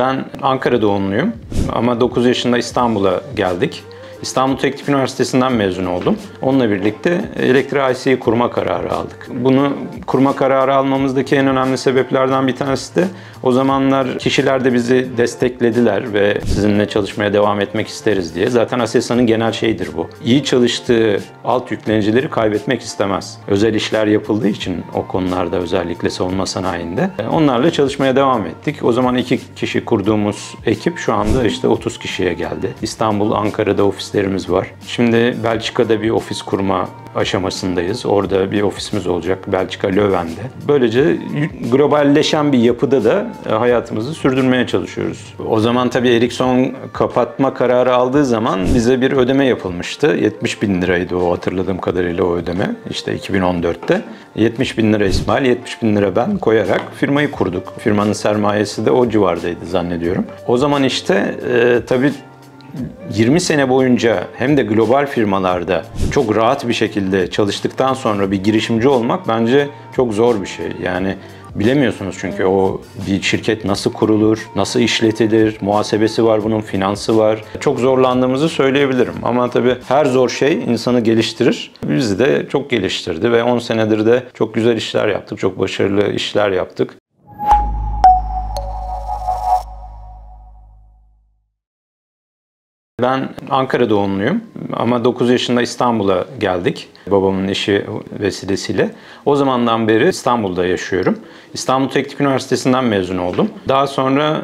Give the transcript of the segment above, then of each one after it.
Ben Ankara doğumluyum ama 9 yaşında İstanbul'a geldik. İstanbul Teknik Üniversitesi'nden mezun oldum. Onunla birlikte Elektrik IC'yi kurma kararı aldık. Bunu kurma kararı almamızdaki en önemli sebeplerden bir tanesi de o zamanlar kişiler de bizi desteklediler ve sizinle çalışmaya devam etmek isteriz diye. Zaten Aselsan'ın genel şeyidir bu. İyi çalıştığı alt yüklenicileri kaybetmek istemez. Özel işler yapıldığı için o konularda özellikle savunma sanayinde. Onlarla çalışmaya devam ettik. O zaman iki kişi kurduğumuz ekip şu anda işte 30 kişiye geldi. İstanbul, Ankara'da ofislerimiz var. Şimdi Belçika'da bir ofis kurma aşamasındayız. Orada bir ofisimiz olacak Belçika Löwen'de. Böylece globalleşen bir yapıda da hayatımızı sürdürmeye çalışıyoruz. O zaman tabii Ericsson kapatma kararı aldığı zaman bize bir ödeme yapılmıştı. 70 bin liraydı o hatırladığım kadarıyla o ödeme. İşte 2014'te. 70 bin lira İsmail, 70 bin lira ben koyarak firmayı kurduk. Firmanın sermayesi de o civardaydı zannediyorum. O zaman işte e, tabii 20 sene boyunca hem de global firmalarda çok rahat bir şekilde çalıştıktan sonra bir girişimci olmak bence çok zor bir şey. Yani bilemiyorsunuz çünkü o bir şirket nasıl kurulur, nasıl işletilir, muhasebesi var bunun, finansı var. Çok zorlandığımızı söyleyebilirim ama tabii her zor şey insanı geliştirir. Bizi de çok geliştirdi ve 10 senedir de çok güzel işler yaptık, çok başarılı işler yaptık. Ben Ankara doğumluyum ama 9 yaşında İstanbul'a geldik. Babamın işi vesilesiyle. O zamandan beri İstanbul'da yaşıyorum. İstanbul Teknik Üniversitesi'nden mezun oldum. Daha sonra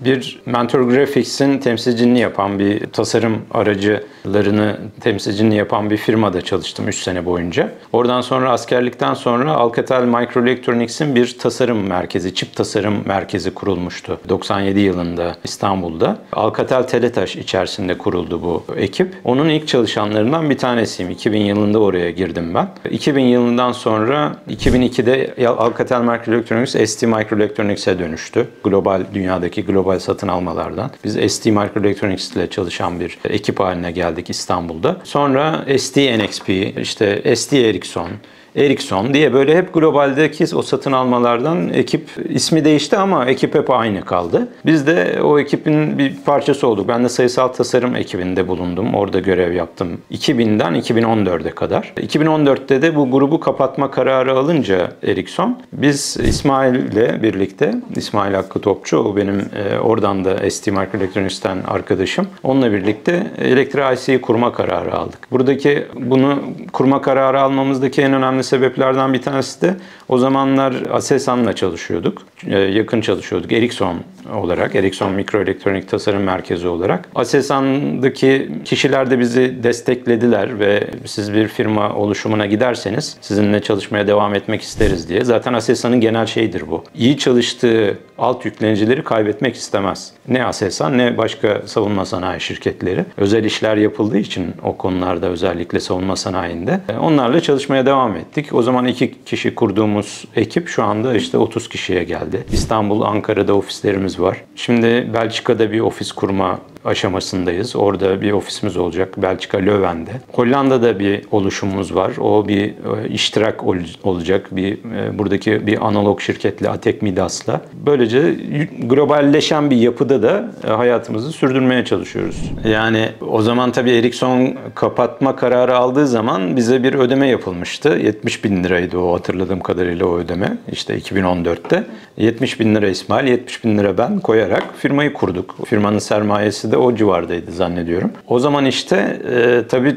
bir Mentor Graphics'in temsilciliğini yapan bir tasarım aracılarını temsilciliğini yapan bir firmada çalıştım 3 sene boyunca. Oradan sonra askerlikten sonra Alcatel Microelectronics'in bir tasarım merkezi, çip tasarım merkezi kurulmuştu. 97 yılında İstanbul'da. Alcatel Teletaş içerisinde kuruldu bu ekip. Onun ilk çalışanlarından bir tanesiyim. 2000 yılında oraya girdim ben. 2000 yılından sonra 2002'de Alcatel Microelectronics ST Microelectronics'e dönüştü. Global dünyadaki global global satın almalardan. Biz ST Microelectronics ile çalışan bir ekip haline geldik İstanbul'da. Sonra ST NXP, işte ST Ericsson, Ericsson diye böyle hep globaldeki o satın almalardan ekip ismi değişti ama ekip hep aynı kaldı. Biz de o ekibin bir parçası olduk. Ben de sayısal tasarım ekibinde bulundum. Orada görev yaptım. 2000'den 2014'e kadar. 2014'te de bu grubu kapatma kararı alınca Ericsson biz İsmail ile birlikte İsmail Hakkı Topçu o benim e, oradan da ST Microelectronics'ten arkadaşım. Onunla birlikte Elektrik IC'yi kurma kararı aldık. Buradaki bunu kurma kararı almamızdaki en önemli sebeplerden bir tanesi de o zamanlar Aselsan'la çalışıyorduk. Ee, yakın çalışıyorduk. Ericsson olarak, Ericsson Mikroelektronik Tasarım Merkezi olarak. Aselsan'daki kişiler de bizi desteklediler ve siz bir firma oluşumuna giderseniz sizinle çalışmaya devam etmek isteriz diye. Zaten Aselsan'ın genel şeyidir bu. İyi çalıştığı alt yüklenicileri kaybetmek istemez. Ne Aselsan ne başka savunma sanayi şirketleri. Özel işler yapıldığı için o konularda özellikle savunma sanayinde onlarla çalışmaya devam ettik. O zaman iki kişi kurduğumuz ekip şu anda işte 30 kişiye geldi. İstanbul, Ankara'da ofislerimiz var. Şimdi Belçika'da bir ofis kurma aşamasındayız. Orada bir ofisimiz olacak Belçika Löwen'de. Hollanda'da bir oluşumumuz var. O bir e, iştirak olacak. Bir e, buradaki bir analog şirketle Atek Midas'la. Böylece globalleşen bir yapıda da e, hayatımızı sürdürmeye çalışıyoruz. Yani o zaman tabii Ericsson kapatma kararı aldığı zaman bize bir ödeme yapılmıştı. 70 bin liraydı o hatırladığım kadarıyla o ödeme. İşte 2014'te. 70 bin lira İsmail, 70 bin lira ben koyarak firmayı kurduk. Firmanın sermayesi de de o civardaydı zannediyorum. O zaman işte e, tabii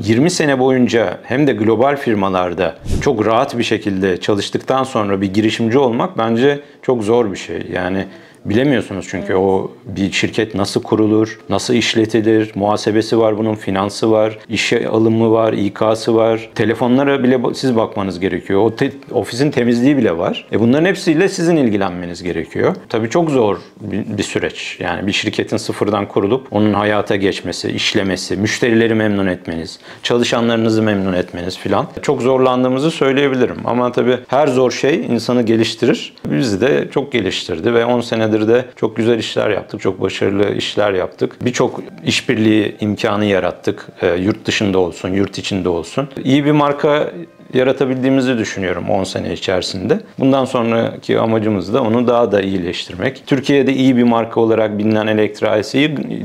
20 sene boyunca hem de global firmalarda çok rahat bir şekilde çalıştıktan sonra bir girişimci olmak bence çok zor bir şey. Yani Bilemiyorsunuz çünkü evet. o bir şirket nasıl kurulur, nasıl işletilir, muhasebesi var bunun, finansı var, işe alımı var, İK'sı var. Telefonlara bile siz bakmanız gerekiyor. O te- ofisin temizliği bile var. E bunların hepsiyle sizin ilgilenmeniz gerekiyor. Tabii çok zor bir, süreç. Yani bir şirketin sıfırdan kurulup onun hayata geçmesi, işlemesi, müşterileri memnun etmeniz, çalışanlarınızı memnun etmeniz filan. Çok zorlandığımızı söyleyebilirim. Ama tabii her zor şey insanı geliştirir. Bizi de çok geliştirdi ve 10 senedir senedir de çok güzel işler yaptık. Çok başarılı işler yaptık. Birçok işbirliği imkanı yarattık. E, yurt dışında olsun, yurt içinde olsun. İyi bir marka yaratabildiğimizi düşünüyorum 10 sene içerisinde. Bundan sonraki amacımız da onu daha da iyileştirmek. Türkiye'de iyi bir marka olarak bilinen Elektra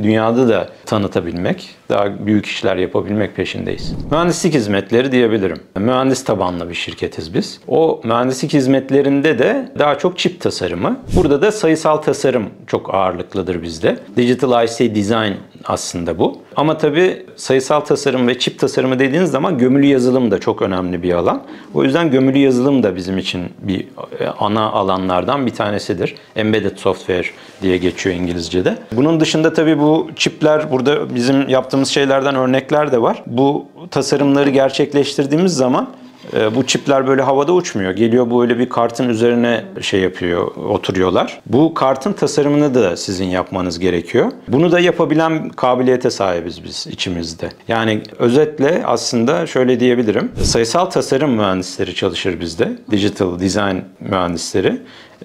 dünyada da tanıtabilmek, daha büyük işler yapabilmek peşindeyiz. Mühendislik hizmetleri diyebilirim. Mühendis tabanlı bir şirketiz biz. O mühendislik hizmetlerinde de daha çok çip tasarımı. Burada da sayısal tasarım çok ağırlıklıdır bizde. Digital IC Design aslında bu. Ama tabii sayısal tasarım ve çip tasarımı dediğiniz zaman gömülü yazılım da çok önemli bir alan. O yüzden gömülü yazılım da bizim için bir e, ana alanlardan bir tanesidir. Embedded software diye geçiyor İngilizce'de. Bunun dışında tabii bu çipler burada bizim yaptığımız şeylerden örnekler de var. Bu tasarımları gerçekleştirdiğimiz zaman bu çipler böyle havada uçmuyor. Geliyor böyle bir kartın üzerine şey yapıyor, oturuyorlar. Bu kartın tasarımını da sizin yapmanız gerekiyor. Bunu da yapabilen kabiliyete sahibiz biz içimizde. Yani özetle aslında şöyle diyebilirim. Sayısal tasarım mühendisleri çalışır bizde. Digital design mühendisleri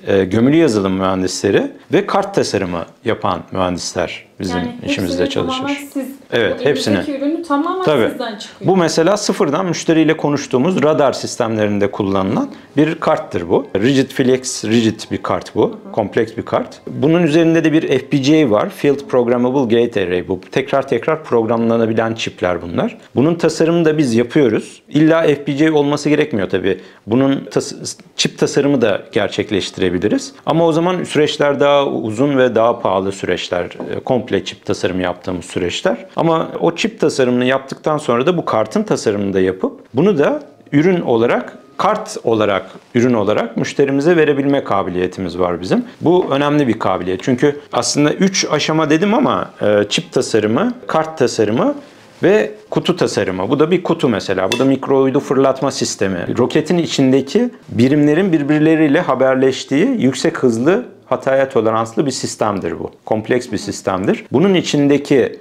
e, gömülü yazılım mühendisleri ve kart tasarımı yapan mühendisler bizim yani işimizde çalışır. Siz evet, hepsini. ürünü tamamen Tabii. sizden çıkıyor. Bu mesela sıfırdan müşteriyle konuştuğumuz radar sistemlerinde kullanılan bir karttır bu. Rigid Flex Rigid bir kart bu. Kompleks bir kart. Bunun üzerinde de bir FPGA var. Field Programmable Gate Array bu. Tekrar tekrar programlanabilen çipler bunlar. Bunun tasarımını da biz yapıyoruz. İlla FPGA olması gerekmiyor tabii. Bunun tas- çip tasarımı da gerçekleştirebiliriz. Ama o zaman süreçler daha uzun ve daha pahalı süreçler. E, Komple çip tasarımı yaptığımız süreçler. Ama o çip tasarımını yaptıktan sonra da bu kartın tasarımını da yapıp bunu da ürün olarak kart olarak, ürün olarak müşterimize verebilme kabiliyetimiz var bizim. Bu önemli bir kabiliyet. Çünkü aslında 3 aşama dedim ama e, çip tasarımı, kart tasarımı ve kutu tasarımı. Bu da bir kutu mesela. Bu da mikro uydu fırlatma sistemi. Roketin içindeki birimlerin birbirleriyle haberleştiği yüksek hızlı hataya toleranslı bir sistemdir bu. Kompleks bir sistemdir. Bunun içindeki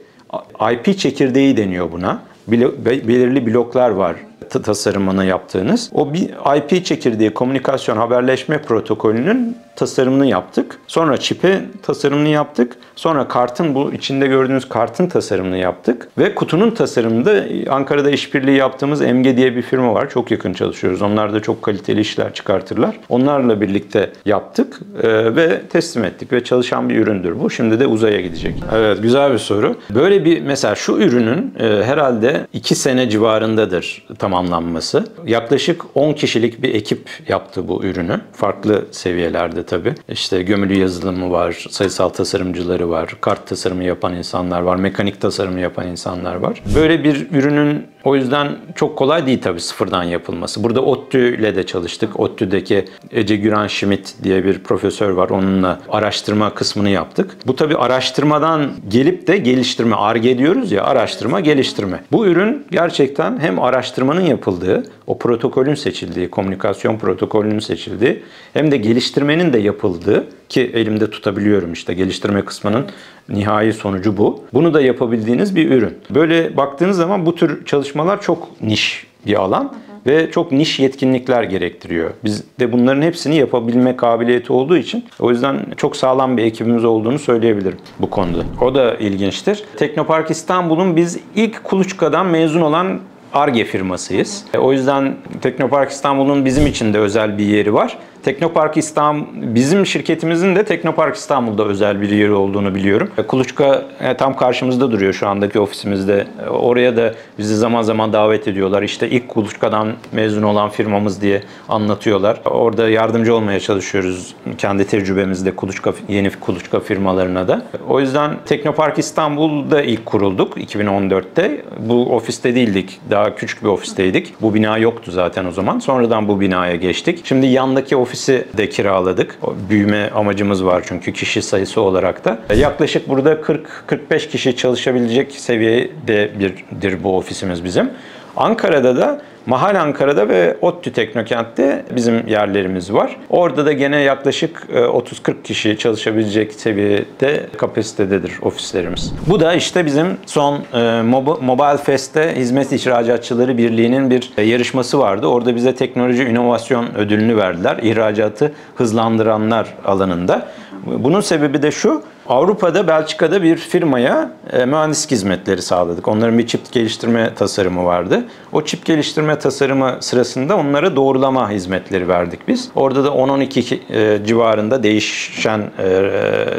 IP çekirdeği deniyor buna. Belirli bloklar var tasarımını yaptığınız. O bir IP çekirdeği komünikasyon haberleşme protokolünün tasarımını yaptık. Sonra çipe tasarımını yaptık. Sonra kartın bu içinde gördüğünüz kartın tasarımını yaptık. Ve kutunun tasarımında Ankara'da işbirliği yaptığımız MG diye bir firma var. Çok yakın çalışıyoruz. Onlar da çok kaliteli işler çıkartırlar. Onlarla birlikte yaptık e, ve teslim ettik ve çalışan bir üründür bu. Şimdi de uzaya gidecek. Evet güzel bir soru. Böyle bir mesela şu ürünün e, herhalde 2 sene civarındadır tamamlanması. Yaklaşık 10 kişilik bir ekip yaptı bu ürünü. Farklı seviyelerde tabii. İşte gömülü yazılımı var, sayısal tasarımcıları var, kart tasarımı yapan insanlar var, mekanik tasarımı yapan insanlar var. Böyle bir ürünün o yüzden çok kolay değil tabii sıfırdan yapılması. Burada ODTÜ ile de çalıştık. ODTÜ'deki Ece Güran Schmidt diye bir profesör var. Onunla araştırma kısmını yaptık. Bu tabii araştırmadan gelip de geliştirme, ARGE diyoruz ya araştırma, geliştirme. Bu ürün gerçekten hem araştırmanın yapıldığı, o protokolün seçildiği, komünikasyon protokolünün seçildiği hem de geliştirmenin de yapıldığı ki elimde tutabiliyorum işte geliştirme kısmının nihai sonucu bu. Bunu da yapabildiğiniz bir ürün. Böyle baktığınız zaman bu tür çalışmalar çok niş bir alan ve çok niş yetkinlikler gerektiriyor. Biz de bunların hepsini yapabilme kabiliyeti olduğu için o yüzden çok sağlam bir ekibimiz olduğunu söyleyebilirim bu konuda. O da ilginçtir. Teknopark İstanbul'un biz ilk kuluçkadan mezun olan ARGE firmasıyız. O yüzden Teknopark İstanbul'un bizim için de özel bir yeri var. Teknopark İstanbul, bizim şirketimizin de Teknopark İstanbul'da özel bir yeri olduğunu biliyorum. Kuluçka e, tam karşımızda duruyor şu andaki ofisimizde. Oraya da bizi zaman zaman davet ediyorlar. İşte ilk Kuluçka'dan mezun olan firmamız diye anlatıyorlar. Orada yardımcı olmaya çalışıyoruz kendi tecrübemizde Kuluçka, yeni Kuluçka firmalarına da. O yüzden Teknopark İstanbul'da ilk kurulduk 2014'te. Bu ofiste değildik. Daha küçük bir ofisteydik. Bu bina yoktu zaten o zaman. Sonradan bu binaya geçtik. Şimdi yandaki ofis ofisi de kiraladık. O büyüme amacımız var çünkü kişi sayısı olarak da. Yaklaşık burada 40-45 kişi çalışabilecek seviyede birdir bu ofisimiz bizim. Ankara'da da Mahal Ankara'da ve ODTÜ Teknokent'te bizim yerlerimiz var. Orada da gene yaklaşık 30-40 e, kişi çalışabilecek seviyede kapasitededir ofislerimiz. Bu da işte bizim son e, Mobile Fest'te Hizmet İhracatçıları Birliği'nin bir e, yarışması vardı. Orada bize teknoloji inovasyon ödülünü verdiler. İhracatı hızlandıranlar alanında. Bunun sebebi de şu, Avrupa'da, Belçika'da bir firmaya e, mühendislik hizmetleri sağladık. Onların bir çip geliştirme tasarımı vardı. O çip geliştirme tasarımı sırasında onlara doğrulama hizmetleri verdik biz. Orada da 10-12 e, civarında değişen, e,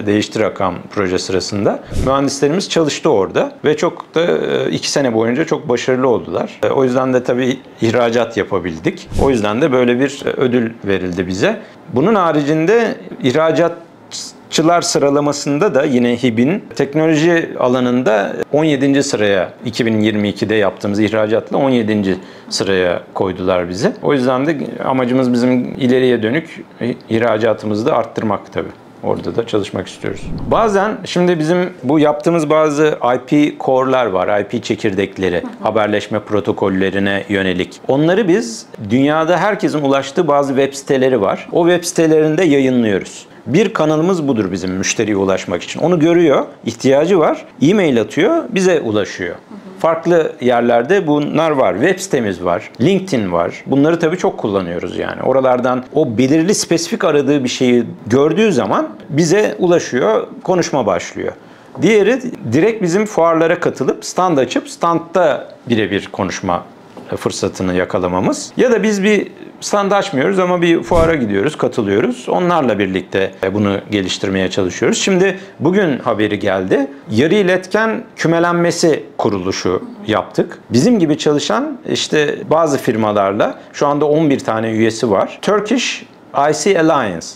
değişti rakam proje sırasında. Mühendislerimiz çalıştı orada ve çok da e, iki sene boyunca çok başarılı oldular. E, o yüzden de tabii ihracat yapabildik. O yüzden de böyle bir ödül verildi bize. Bunun haricinde ihracat Çılar sıralamasında da yine HİB'in teknoloji alanında 17. sıraya 2022'de yaptığımız ihracatla 17. sıraya koydular bizi. O yüzden de amacımız bizim ileriye dönük ihracatımızı da arttırmak tabii. Orada da çalışmak istiyoruz. Bazen şimdi bizim bu yaptığımız bazı IP core'lar var, IP çekirdekleri, haberleşme protokollerine yönelik. Onları biz dünyada herkesin ulaştığı bazı web siteleri var. O web sitelerinde yayınlıyoruz. Bir kanalımız budur bizim müşteriye ulaşmak için. Onu görüyor, ihtiyacı var, e-mail atıyor, bize ulaşıyor. Farklı yerlerde bunlar var. Web sitemiz var, LinkedIn var. Bunları tabii çok kullanıyoruz yani. Oralardan o belirli spesifik aradığı bir şeyi gördüğü zaman bize ulaşıyor, konuşma başlıyor. Diğeri direkt bizim fuarlara katılıp stand açıp standta birebir konuşma fırsatını yakalamamız. Ya da biz bir stand açmıyoruz ama bir fuara gidiyoruz, katılıyoruz. Onlarla birlikte bunu geliştirmeye çalışıyoruz. Şimdi bugün haberi geldi. Yarı iletken kümelenmesi kuruluşu yaptık. Bizim gibi çalışan işte bazı firmalarla şu anda 11 tane üyesi var. Turkish IC Alliance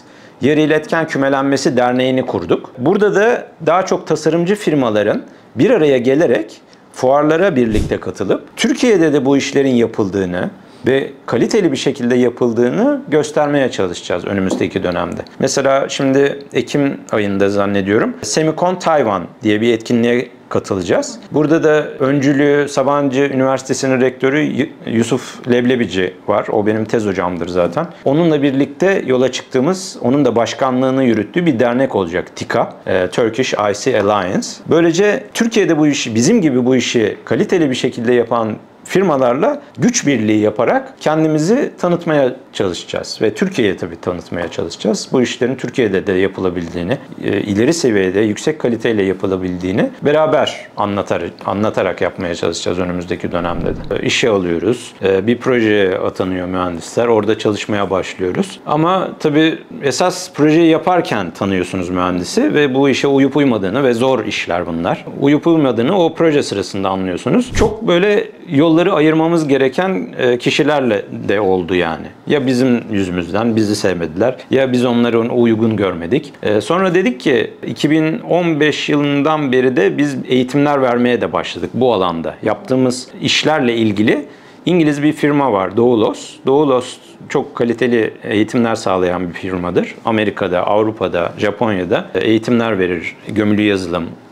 Yarı İletken Kümelenmesi Derneği'ni kurduk. Burada da daha çok tasarımcı firmaların bir araya gelerek fuarlara birlikte katılıp Türkiye'de de bu işlerin yapıldığını ve kaliteli bir şekilde yapıldığını göstermeye çalışacağız önümüzdeki dönemde. Mesela şimdi Ekim ayında zannediyorum Semicon Taiwan diye bir etkinliğe katılacağız. Burada da öncülüğü Sabancı Üniversitesi'nin rektörü Yusuf Leblebici var. O benim tez hocamdır zaten. Onunla birlikte yola çıktığımız, onun da başkanlığını yürüttüğü bir dernek olacak. TİKA, e, Turkish IC Alliance. Böylece Türkiye'de bu işi, bizim gibi bu işi kaliteli bir şekilde yapan firmalarla güç birliği yaparak kendimizi tanıtmaya çalışacağız ve Türkiye'ye tabii tanıtmaya çalışacağız. Bu işlerin Türkiye'de de yapılabildiğini, e, ileri seviyede yüksek kaliteyle yapılabildiğini beraber anlatar, anlatarak yapmaya çalışacağız önümüzdeki dönemde de. İşe alıyoruz. E, bir projeye atanıyor mühendisler. Orada çalışmaya başlıyoruz. Ama tabii esas projeyi yaparken tanıyorsunuz mühendisi ve bu işe uyup uymadığını ve zor işler bunlar. Uyup uymadığını o proje sırasında anlıyorsunuz. Çok böyle yolları ayırmamız gereken e, kişilerle de oldu yani. Ya bizim yüzümüzden bizi sevmediler ya biz onları uygun görmedik. E, sonra dedik ki 2015 yılından beri de biz eğitimler vermeye de başladık bu alanda. Yaptığımız işlerle ilgili İngiliz bir firma var Doulos. Doulos çok kaliteli eğitimler sağlayan bir firmadır. Amerika'da, Avrupa'da, Japonya'da eğitimler verir. Gömülü yazılım, e,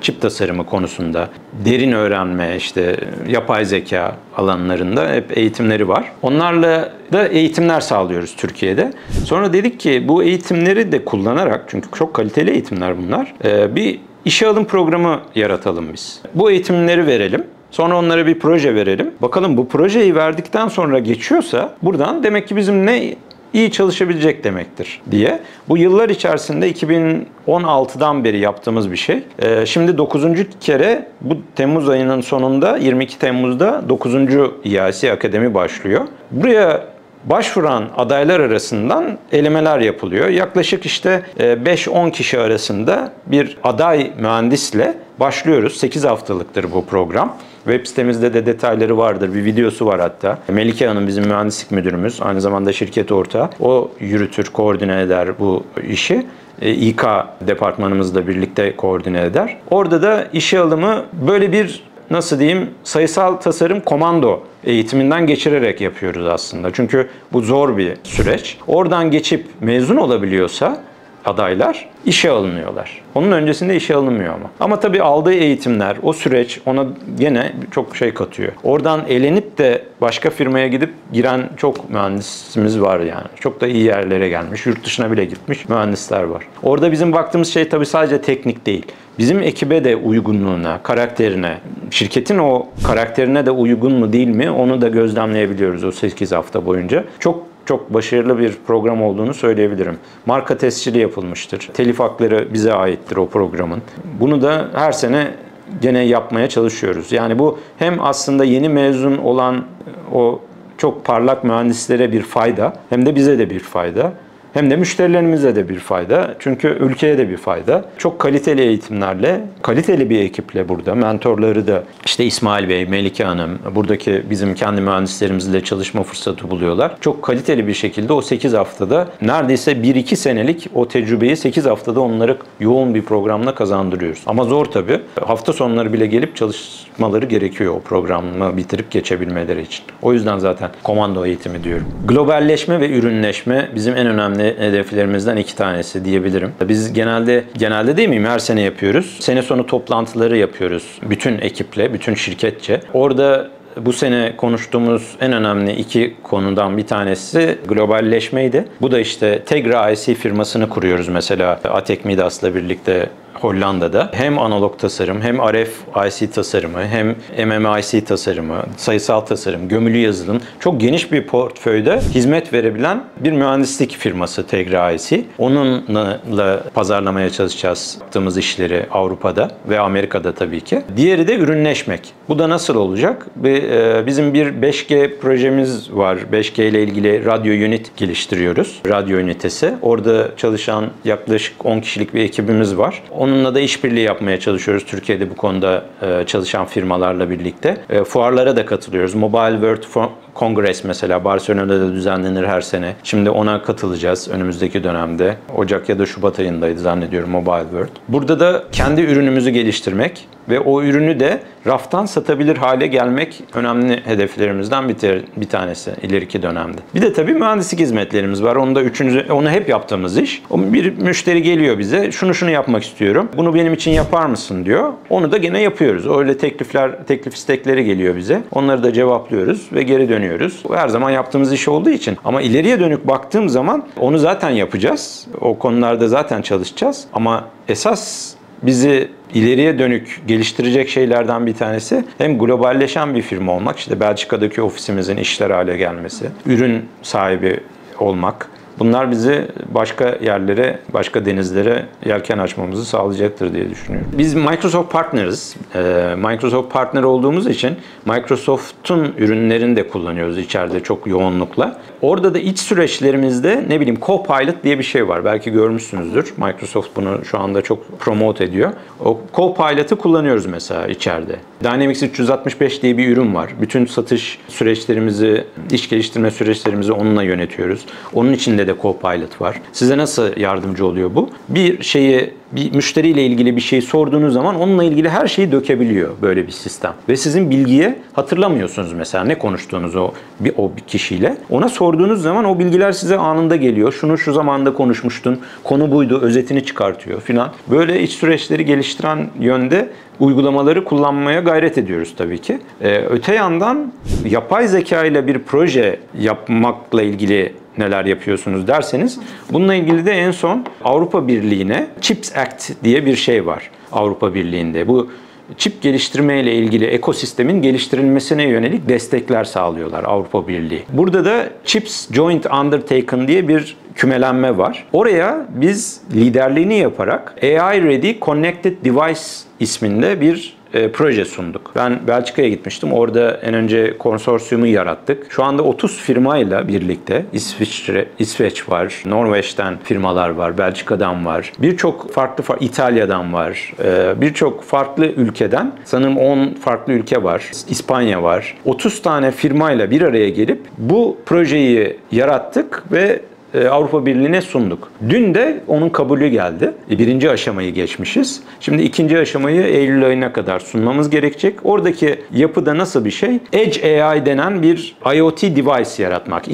çip tasarımı konusunda derin öğrenme, işte yapay zeka alanlarında hep eğitimleri var. Onlarla da eğitimler sağlıyoruz Türkiye'de. Sonra dedik ki bu eğitimleri de kullanarak çünkü çok kaliteli eğitimler bunlar. E, bir işe alım programı yaratalım biz. Bu eğitimleri verelim. Sonra onlara bir proje verelim. Bakalım bu projeyi verdikten sonra geçiyorsa buradan demek ki bizim ne iyi çalışabilecek demektir diye. Bu yıllar içerisinde 2016'dan beri yaptığımız bir şey. Ee, şimdi 9. kere bu Temmuz ayının sonunda 22 Temmuz'da 9. İAC Akademi başlıyor. Buraya başvuran adaylar arasından elemeler yapılıyor. Yaklaşık işte 5-10 e, kişi arasında bir aday mühendisle başlıyoruz. 8 haftalıktır bu program. Web sitemizde de detayları vardır. Bir videosu var hatta. Melike Hanım bizim mühendislik müdürümüz. Aynı zamanda şirket ortağı. O yürütür, koordine eder bu işi. E, İK departmanımızla birlikte koordine eder. Orada da işe alımı böyle bir nasıl diyeyim sayısal tasarım komando eğitiminden geçirerek yapıyoruz aslında. Çünkü bu zor bir süreç. Oradan geçip mezun olabiliyorsa adaylar işe alınıyorlar. Onun öncesinde işe alınmıyor ama. Ama tabii aldığı eğitimler, o süreç ona gene çok şey katıyor. Oradan elenip de başka firmaya gidip giren çok mühendisimiz var yani. Çok da iyi yerlere gelmiş. Yurt dışına bile gitmiş mühendisler var. Orada bizim baktığımız şey tabii sadece teknik değil. Bizim ekibe de uygunluğuna, karakterine, şirketin o karakterine de uygun mu değil mi onu da gözlemleyebiliyoruz o 8 hafta boyunca. Çok çok başarılı bir program olduğunu söyleyebilirim. Marka tescili yapılmıştır. Telif hakları bize aittir o programın. Bunu da her sene gene yapmaya çalışıyoruz. Yani bu hem aslında yeni mezun olan o çok parlak mühendislere bir fayda hem de bize de bir fayda. Hem de müşterilerimize de bir fayda. Çünkü ülkeye de bir fayda. Çok kaliteli eğitimlerle, kaliteli bir ekiple burada. Mentorları da işte İsmail Bey, Melike Hanım, buradaki bizim kendi mühendislerimizle çalışma fırsatı buluyorlar. Çok kaliteli bir şekilde o 8 haftada neredeyse 1-2 senelik o tecrübeyi 8 haftada onları yoğun bir programla kazandırıyoruz. Ama zor tabii. Hafta sonları bile gelip çalışmaları gerekiyor o programı bitirip geçebilmeleri için. O yüzden zaten komando eğitimi diyorum. Globalleşme ve ürünleşme bizim en önemli hedeflerimizden iki tanesi diyebilirim. Biz genelde genelde değil miyim her sene yapıyoruz. Sene sonu toplantıları yapıyoruz bütün ekiple, bütün şirketçe. Orada bu sene konuştuğumuz en önemli iki konudan bir tanesi globalleşmeydi. Bu da işte Tegra IC firmasını kuruyoruz mesela Atek Midas'la birlikte Hollanda'da hem analog tasarım hem RF IC tasarımı hem MMIC tasarımı, sayısal tasarım, gömülü yazılım çok geniş bir portföyde hizmet verebilen bir mühendislik firması Tegra IC. Onunla pazarlamaya çalışacağız yaptığımız işleri Avrupa'da ve Amerika'da tabii ki. Diğeri de ürünleşmek. Bu da nasıl olacak? Bizim bir 5G projemiz var. 5G ile ilgili radyo unit geliştiriyoruz. Radyo ünitesi. Orada çalışan yaklaşık 10 kişilik bir ekibimiz var. Onunla da işbirliği yapmaya çalışıyoruz Türkiye'de bu konuda e, çalışan firmalarla birlikte. E, fuarlara da katılıyoruz. Mobile World Congress mesela Barcelona'da da düzenlenir her sene. Şimdi ona katılacağız önümüzdeki dönemde. Ocak ya da Şubat ayındaydı zannediyorum Mobile World. Burada da kendi ürünümüzü geliştirmek ve o ürünü de raftan satabilir hale gelmek önemli hedeflerimizden bir, bir tanesi ileriki dönemde. Bir de tabii mühendislik hizmetlerimiz var. Onu da üçüncü, onu hep yaptığımız iş. Bir müşteri geliyor bize, şunu şunu yapmak istiyorum. Bunu benim için yapar mısın diyor. Onu da gene yapıyoruz. Öyle teklifler, teklif istekleri geliyor bize. Onları da cevaplıyoruz ve geri dönüyoruz. Her zaman yaptığımız iş olduğu için. Ama ileriye dönük baktığım zaman onu zaten yapacağız. O konularda zaten çalışacağız. Ama esas bizi ileriye dönük geliştirecek şeylerden bir tanesi hem globalleşen bir firma olmak, işte Belçika'daki ofisimizin işler hale gelmesi, ürün sahibi olmak, Bunlar bizi başka yerlere, başka denizlere yelken açmamızı sağlayacaktır diye düşünüyorum. Biz Microsoft partneriz. Ee, Microsoft partner olduğumuz için Microsoft'un ürünlerini de kullanıyoruz içeride çok yoğunlukla. Orada da iç süreçlerimizde ne bileyim Copilot diye bir şey var. Belki görmüşsünüzdür. Microsoft bunu şu anda çok promote ediyor. O Copilot'ı kullanıyoruz mesela içeride. Dynamics 365 diye bir ürün var. Bütün satış süreçlerimizi, iş geliştirme süreçlerimizi onunla yönetiyoruz. Onun içinde de Copilot var. Size nasıl yardımcı oluyor bu? Bir şeyi bir müşteriyle ilgili bir şey sorduğunuz zaman onunla ilgili her şeyi dökebiliyor böyle bir sistem. Ve sizin bilgiye hatırlamıyorsunuz mesela ne konuştuğunuz o bir o bir kişiyle. Ona sorduğunuz zaman o bilgiler size anında geliyor. Şunu şu zamanda konuşmuştun. Konu buydu. Özetini çıkartıyor filan. Böyle iç süreçleri geliştiren yönde uygulamaları kullanmaya gayret ediyoruz tabii ki. Ee, öte yandan yapay zeka ile bir proje yapmakla ilgili neler yapıyorsunuz derseniz bununla ilgili de en son Avrupa Birliği'ne Chips Act diye bir şey var Avrupa Birliği'nde. Bu çip geliştirme ile ilgili ekosistemin geliştirilmesine yönelik destekler sağlıyorlar Avrupa Birliği. Burada da Chips Joint Undertaken diye bir kümelenme var. Oraya biz liderliğini yaparak AI Ready Connected Device isminde bir e, proje sunduk. Ben Belçika'ya gitmiştim. Orada en önce konsorsiyumu yarattık. Şu anda 30 firmayla birlikte İsviçre, İsveç var, Norveç'ten firmalar var, Belçika'dan var. Birçok farklı İtalya'dan var. E, Birçok farklı ülkeden sanırım 10 farklı ülke var. İspanya var. 30 tane firmayla bir araya gelip bu projeyi yarattık ve Avrupa Birliği'ne sunduk. Dün de onun kabulü geldi. E, birinci aşamayı geçmişiz. Şimdi ikinci aşamayı Eylül ayına kadar sunmamız gerekecek. Oradaki yapıda nasıl bir şey? Edge AI denen bir IoT device yaratmak.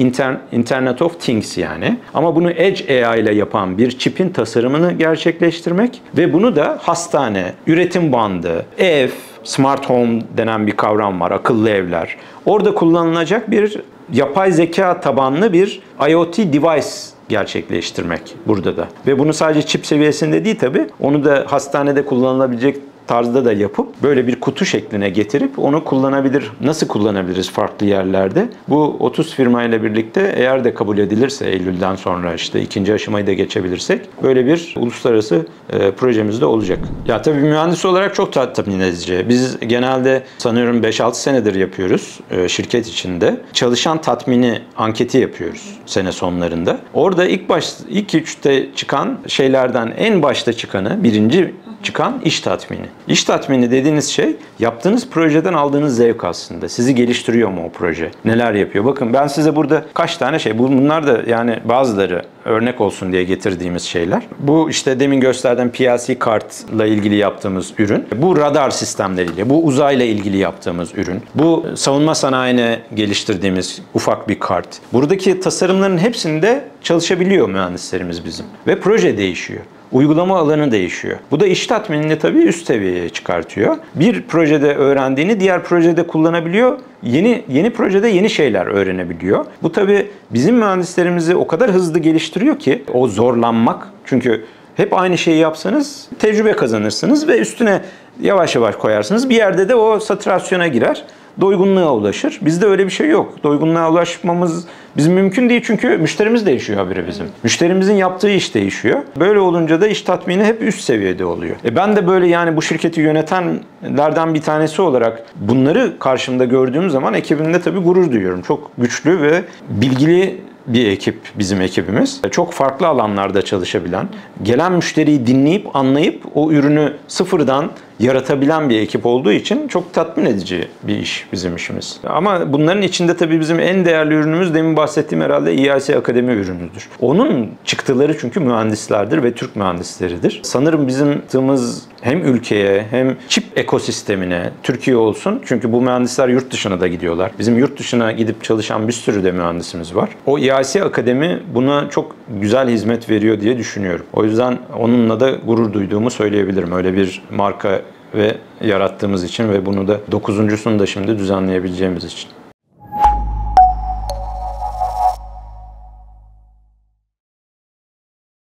Internet of Things yani. Ama bunu Edge AI ile yapan bir çipin tasarımını gerçekleştirmek ve bunu da hastane, üretim bandı, ev, smart home denen bir kavram var, akıllı evler. Orada kullanılacak bir yapay zeka tabanlı bir IoT device gerçekleştirmek burada da. Ve bunu sadece çip seviyesinde değil tabi. Onu da hastanede kullanılabilecek tarzda da yapıp böyle bir kutu şekline getirip onu kullanabilir. Nasıl kullanabiliriz farklı yerlerde? Bu 30 firmayla birlikte eğer de kabul edilirse Eylül'den sonra işte ikinci aşamayı da geçebilirsek böyle bir uluslararası e, projemiz de olacak. Ya tabii mühendis olarak çok tatmin edici. Biz genelde sanıyorum 5-6 senedir yapıyoruz e, şirket içinde. Çalışan tatmini anketi yapıyoruz sene sonlarında. Orada ilk baş ilk üçte çıkan şeylerden en başta çıkanı birinci çıkan iş tatmini. İş tatmini dediğiniz şey yaptığınız projeden aldığınız zevk aslında. Sizi geliştiriyor mu o proje? Neler yapıyor? Bakın ben size burada kaç tane şey, bunlar da yani bazıları örnek olsun diye getirdiğimiz şeyler. Bu işte demin gösterdiğim PLC kartla ilgili yaptığımız ürün. Bu radar sistemleriyle, bu uzayla ilgili yaptığımız ürün. Bu savunma sanayine geliştirdiğimiz ufak bir kart. Buradaki tasarımların hepsinde çalışabiliyor mühendislerimiz bizim. Ve proje değişiyor uygulama alanı değişiyor. Bu da iş tatminini tabii üst seviyeye çıkartıyor. Bir projede öğrendiğini diğer projede kullanabiliyor. Yeni yeni projede yeni şeyler öğrenebiliyor. Bu tabii bizim mühendislerimizi o kadar hızlı geliştiriyor ki o zorlanmak çünkü hep aynı şeyi yapsanız tecrübe kazanırsınız ve üstüne yavaş yavaş koyarsınız. Bir yerde de o satürasyona girer doygunluğa ulaşır. Bizde öyle bir şey yok. Doygunluğa ulaşmamız bizim mümkün değil çünkü müşterimiz değişiyor habire bizim. Müşterimizin yaptığı iş değişiyor. Böyle olunca da iş tatmini hep üst seviyede oluyor. E ben de böyle yani bu şirketi yönetenlerden bir tanesi olarak bunları karşımda gördüğüm zaman ekibimde tabii gurur duyuyorum. Çok güçlü ve bilgili bir ekip bizim ekibimiz. Çok farklı alanlarda çalışabilen, gelen müşteriyi dinleyip anlayıp o ürünü sıfırdan yaratabilen bir ekip olduğu için çok tatmin edici bir iş bizim işimiz. Ama bunların içinde tabii bizim en değerli ürünümüz demin bahsettiğim herhalde EIC Akademi ürünüdür. Onun çıktıları çünkü mühendislerdir ve Türk mühendisleridir. Sanırım bizim yaptığımız hem ülkeye hem çip ekosistemine Türkiye olsun çünkü bu mühendisler yurt dışına da gidiyorlar. Bizim yurt dışına gidip çalışan bir sürü de mühendisimiz var. O EIC Akademi buna çok güzel hizmet veriyor diye düşünüyorum. O yüzden onunla da gurur duyduğumu söyleyebilirim. Öyle bir marka ve yarattığımız için ve bunu da dokuzuncusunu da şimdi düzenleyebileceğimiz için.